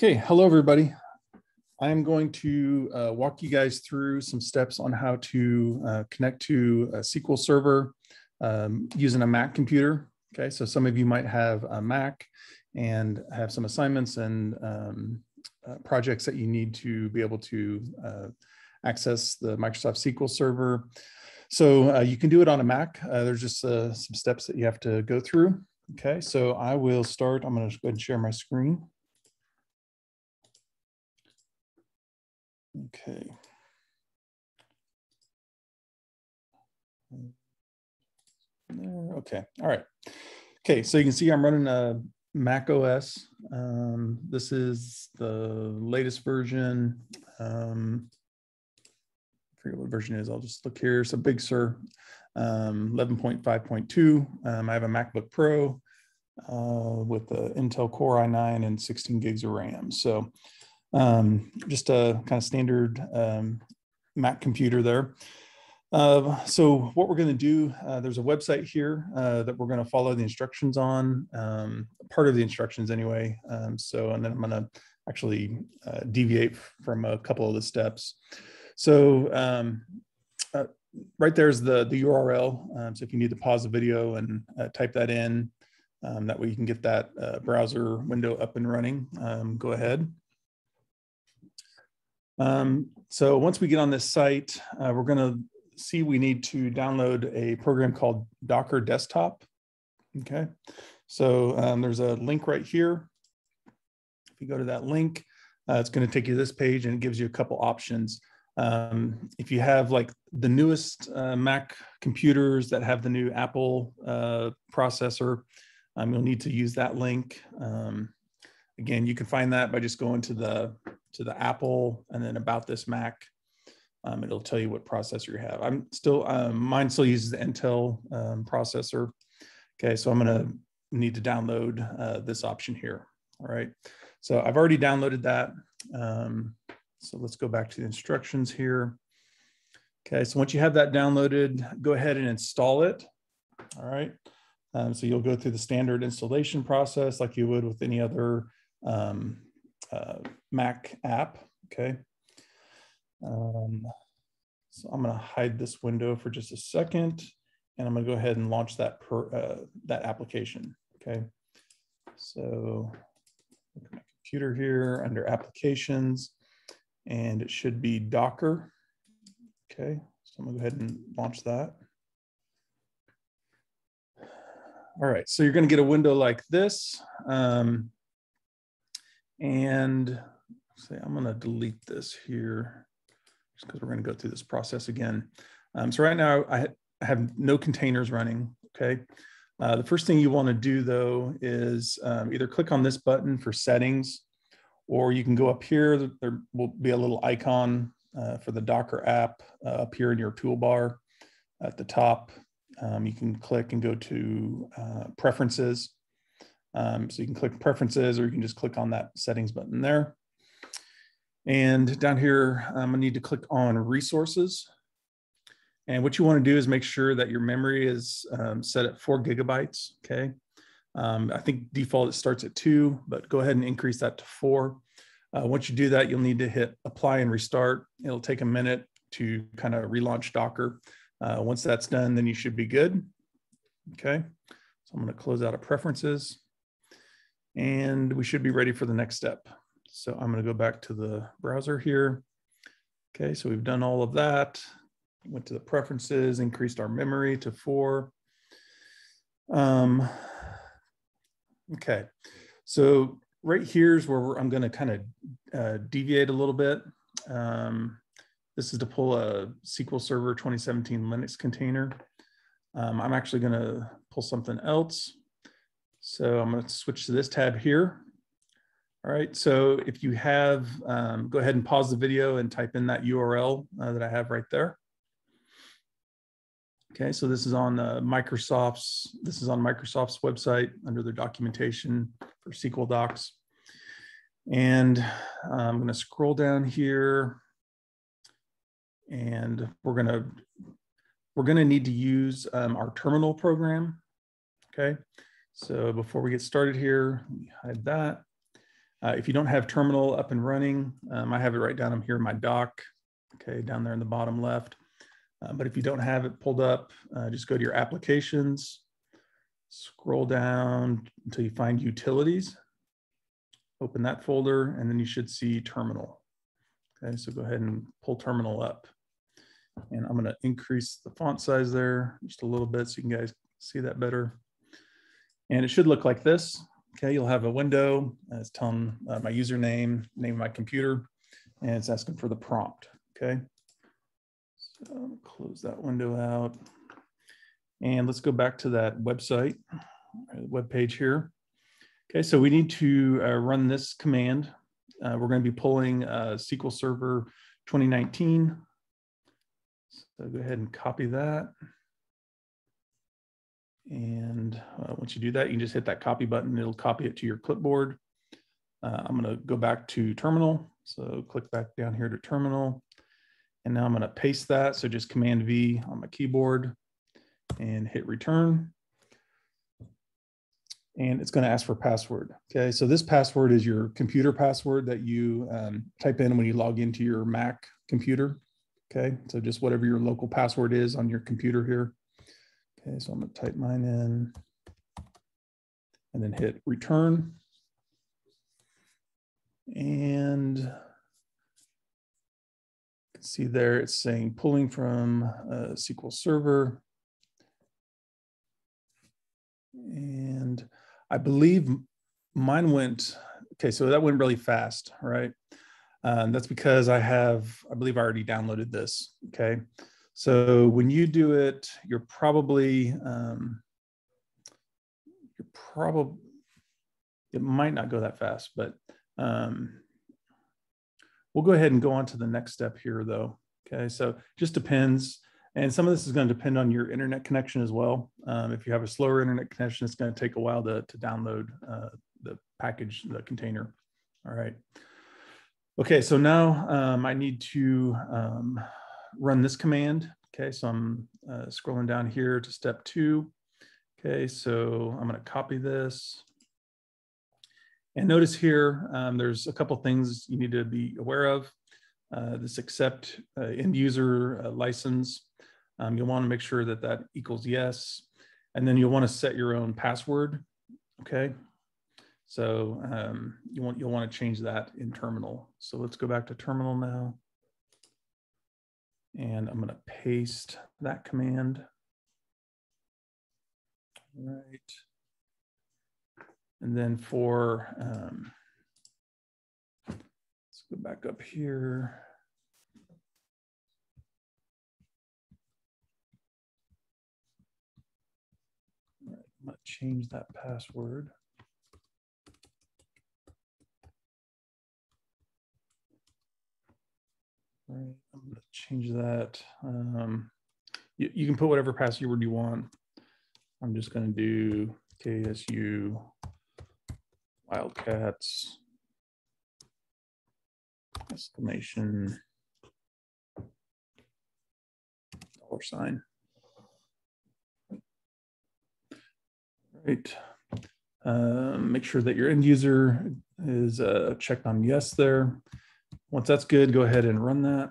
Okay, hello everybody. I'm going to uh, walk you guys through some steps on how to uh, connect to a SQL Server um, using a Mac computer. Okay, so some of you might have a Mac and have some assignments and um, uh, projects that you need to be able to uh, access the Microsoft SQL Server. So uh, you can do it on a Mac. Uh, there's just some steps that you have to go through. Okay, so I will start. I'm going to go ahead and share my screen. Okay. Okay, all right. Okay, so you can see I'm running a Mac OS. Um, this is the latest version. Um, I forget what version it is. I'll just look here. So Big Sur um, 11.5.2. Um, I have a MacBook Pro uh, with the Intel Core i9 and 16 gigs of RAM. So um, just a kind of standard um, Mac computer there. Uh, so what we're going to do, uh, there's a website here uh, that we're going to follow the instructions on, um, part of the instructions anyway. Um, so, and then I'm going to actually uh, deviate from a couple of the steps. So um, uh, right there's the, the URL. Um, so if you need to pause the video and uh, type that in, um, that way you can get that browser window up and running, um, go ahead. Um, so once we get on this site, uh, we're going to see we need to download a program called Docker Desktop. Okay, so um, there's a link right here. If you go to that link, uh, it's going to take you to this page and it gives you a couple options. Um, if you have like the newest uh, Mac computers that have the new Apple uh, processor, um, you'll need to use that link. Um, again, you can find that by just going to the to the Apple and then about this Mac. Um, it'll tell you what processor you have. I'm still, um, mine still uses the Intel um, processor. Okay, so I'm gonna need to download uh, this option here. All right, so I've already downloaded that. Um, so let's go back to the instructions here. Okay, so once you have that downloaded, go ahead and install it. All right, um, so you'll go through the standard installation process like you would with any other um, uh, Mac app. Okay. Um, so I'm going to hide this window for just a second, and I'm going to go ahead and launch that per, uh, that application. Okay. So look at my computer here under applications, and it should be Docker. Okay. So I'm going to go ahead and launch that. All right, so you're going to get a window like this. Um, and say, I'm gonna delete this here just because we're gonna go through this process again. Um, so right now I, have no containers running, okay? Uh, the first thing you wanna do though is um, either click on this button for settings, or you can go up here, there will be a little icon uh, for the Docker app uh, up here in your toolbar at the top. Um, you can click and go to uh, preferences um, so you can click preferences or you can just click on that settings button there. And down here, I'm gonna need to click on resources. And what you want to do is make sure that your memory is um, set at four gigabytes, okay? Um, I think default it starts at two, but go ahead and increase that to four. Uh, once you do that, you'll need to hit apply and restart. It'll take a minute to kind of relaunch Docker. Uh, once that's done, then you should be good. Okay, so I'm to close out of preferences and we should be ready for the next step. So I'm going to go back to the browser here. Okay, so we've done all of that. Went to the preferences, increased our memory to four. Um, okay, so right here's where I'm going to kind of uh, deviate a little bit. Um, this is to pull a SQL Server 2017 Linux container. Um, I'm actually going to pull something else. So I'm going to switch to this tab here. All right, so if you have, um, go ahead and pause the video and type in that URL uh, that I have right there. Okay, so this is on uh, Microsoft's, this is on Microsoft's website under their documentation for SQL Docs. And uh, I'm going to scroll down here and we're going to, we're going to need to use um, our terminal program. Okay, so before we get started here, let me hide that. Uh, if you don't have terminal up and running, um, I have it right down I'm here in my dock, okay, down there in the bottom left. Uh, but if you don't have it pulled up, uh, just go to your applications, scroll down until you find utilities, open that folder, and then you should see terminal. Okay, so go ahead and pull terminal up. And I'm gonna increase the font size there just a little bit so you guys see that better. And it should look like this. Okay, you'll have a window. Uh, it's telling uh, my username, name of my computer, and it's asking for the prompt. Okay, so close that window out. And let's go back to that website, web page here. Okay, so we need to uh, run this command. Uh, we're going to be pulling uh, SQL Server 2019. So go ahead and copy that. And uh, once you do that, you can just hit that copy button. It'll copy it to your clipboard. Uh, I'm going to go back to terminal. So click back down here to terminal. And now I'm going to paste that. So just command V on my keyboard and hit return. And it's going to ask for password. Okay, so this password is your computer password that you um, type in when you log into your Mac computer. Okay, so just whatever your local password is on your computer here. Okay, so I'm gonna type mine in and then hit return. And you can see there it's saying pulling from a SQL Server. And I believe mine went, okay, so that went really fast, right? Um, that's because I have, I believe I already downloaded this, okay? So when you do it, you're probably, um, you're probably, it might not go that fast, but um, we'll go ahead and go on to the next step here though. Okay, so just depends. And some of this is going to depend on your internet connection as well. Um, if you have a slower internet connection, it's going to take a while to, to download uh, the package, the container. All right. Okay, so now um, I need to um, run this command. Okay, so I'm uh, scrolling down here to step two. Okay, so I'm gonna copy this. And notice here, um, there's a couple things you need to be aware of. Uh, this accept uh, end user uh, license. Um, you'll wanna make sure that that equals yes. And then you'll wanna set your own password, okay? So um, you want, you'll wanna change that in terminal. So let's go back to terminal now. And I'm going to paste that command. All right. And then for, um, let's go back up here. All right, I'm going to change that password. I'm gonna change that. Um, you, you can put whatever password you want. I'm just gonna do KSU Wildcats exclamation dollar sign. Right. Uh, make sure that your end user is uh, checked on yes there. Once that's good, go ahead and run that.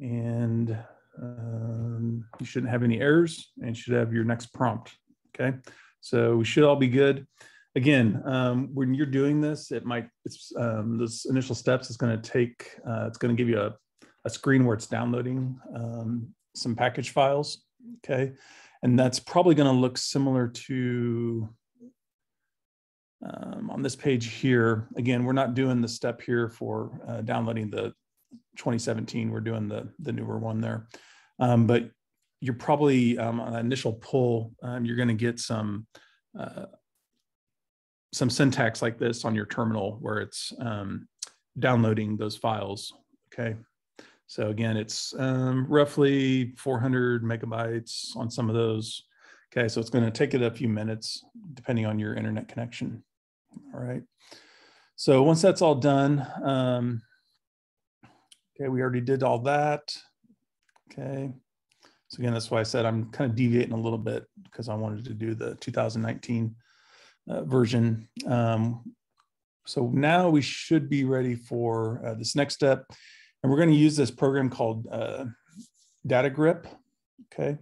And um, you shouldn't have any errors and should have your next prompt. Okay, so we should all be good. Again, um, when you're doing this, it might, it's um, those initial steps is going to take, uh, it's going to give you a, a screen where it's downloading um, some package files. Okay, and that's probably going to look similar to um, on this page here, again, we're not doing the step here for uh, downloading the 2017. We're doing the, the newer one there. Um, but you're probably um, on an initial pull, um, you're going to get some uh, some syntax like this on your terminal where it's um, downloading those files. Okay. So again, it's um, roughly 400 megabytes on some of those. Okay, so it's going to take it a few minutes depending on your internet connection. All right. So once that's all done, um, okay, we already did all that. Okay. So again, that's why I said I'm kind of deviating a little bit because I wanted to do the 2019 uh, version. Um, so now we should be ready for uh, this next step. And we're going to use this program called uh, DataGrip, okay?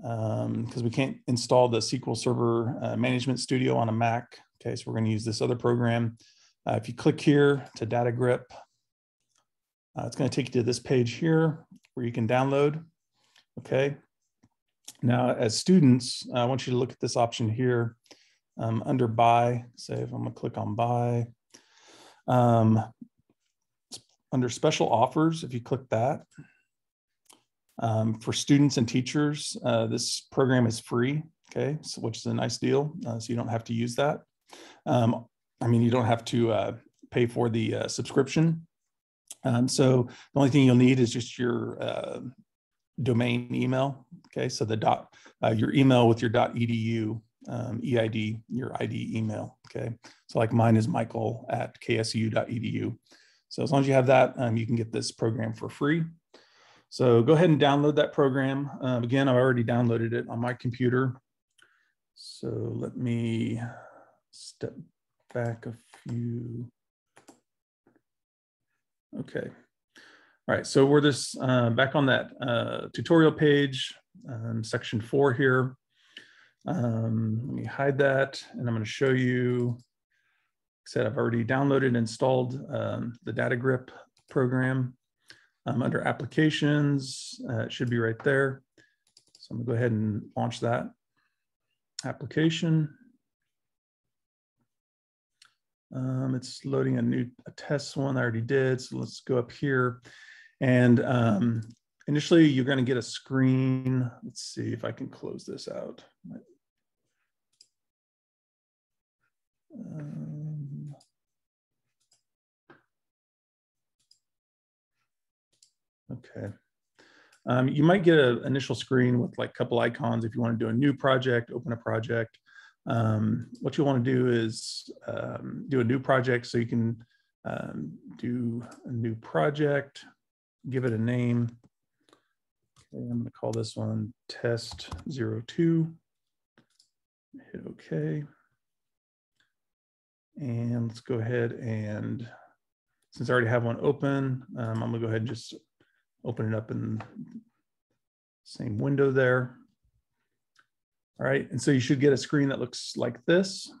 Because um, we can't install the SQL Server uh, Management Studio on a Mac, okay? So we're going to use this other program. Uh, if you click here to DataGrip, uh, it's going to take you to this page here where you can download, okay? Now, as students, I want you to look at this option here um, under buy, say if I'm gonna click on buy, um, under special offers, if you click that, um, for students and teachers, uh, this program is free, okay, so, which is a nice deal. Uh, so you don't have to use that. Um, I mean, you don't have to uh, pay for the uh, subscription. Um, so the only thing you'll need is just your uh, domain email. Okay, so the dot, uh, your email with your dot .edu um, EID, your ID email. Okay, so like mine is Michael at ksu.edu. So as long as you have that, um, you can get this program for free. So go ahead and download that program. Um, again, I've already downloaded it on my computer. So let me step back a few. Okay. All right, so we're this uh, back on that uh, tutorial page, um, section four here. Um, let me hide that and I'm going to show you, I said, I've already downloaded and installed um, the DataGrip program um, under applications. Uh, it should be right there. So I'm gonna go ahead and launch that application. Um, it's loading a new a test one I already did. So let's go up here. And um, initially you're gonna get a screen. Let's see if I can close this out. Um, okay. Um, you might get an initial screen with like a couple icons if you want to do a new project, open a project. Um, what you want to do is um, do a new project so you can um, do a new project, give it a name. Okay, I'm going to call this one test 02. Hit OK. And let's go ahead and, since I already have one open, um, I'm gonna go ahead and just open it up in the same window there. All right, and so you should get a screen that looks like this.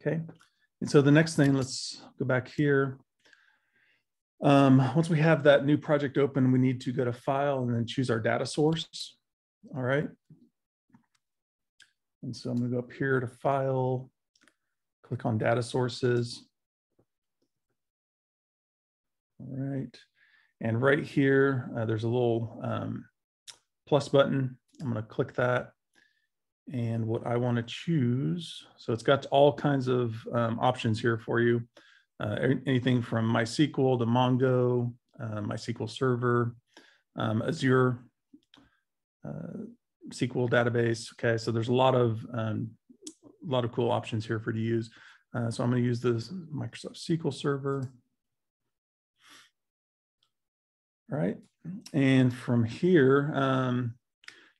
Okay, and so the next thing, let's go back here. Um, once we have that new project open, we need to go to file and then choose our data source. All right. And so I'm gonna go up here to file, click on data sources. All right. And right here, uh, there's a little um, plus button. I'm going to click that. And what I want to choose, so it's got all kinds of um, options here for you. Uh, anything from MySQL to Mongo, uh, MySQL Server, um, Azure uh, SQL database. Okay, so there's a lot of um, a lot of cool options here for you to use. Uh, so I'm going to use this Microsoft SQL Server. All right. And from here, um,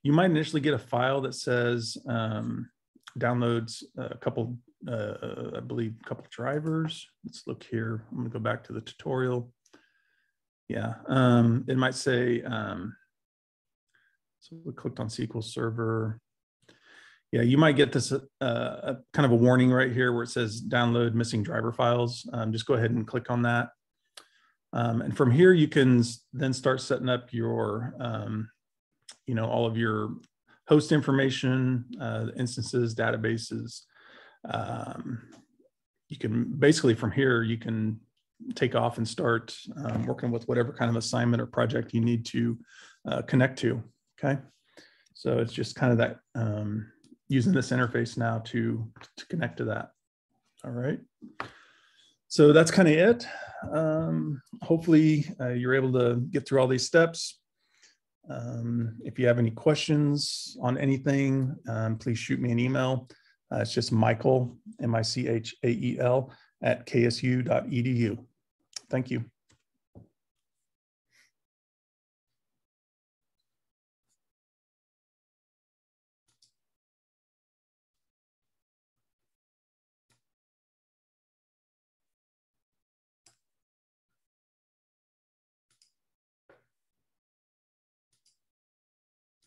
you might initially get a file that says um, downloads a couple, uh, I believe, a couple drivers. Let's look here. I'm going to go back to the tutorial. Yeah, um, it might say, um, so we clicked on SQL Server. Yeah, you might get this uh, kind of a warning right here where it says download missing driver files. Um, just go ahead and click on that. Um, and from here, you can then start setting up your, um, you know, all of your host information, uh, instances, databases. Um, you can basically from here, you can take off and start um, working with whatever kind of assignment or project you need to uh, connect to. Okay. So it's just kind of that um, using this interface now to, to connect to that. All right. So that's kind of it. Um, hopefully uh, you're able to get through all these steps. Um, if you have any questions on anything, um, please shoot me an email. Uh, it's just Michael, M-I-C-H-A-E-L at ksu.edu. Thank you.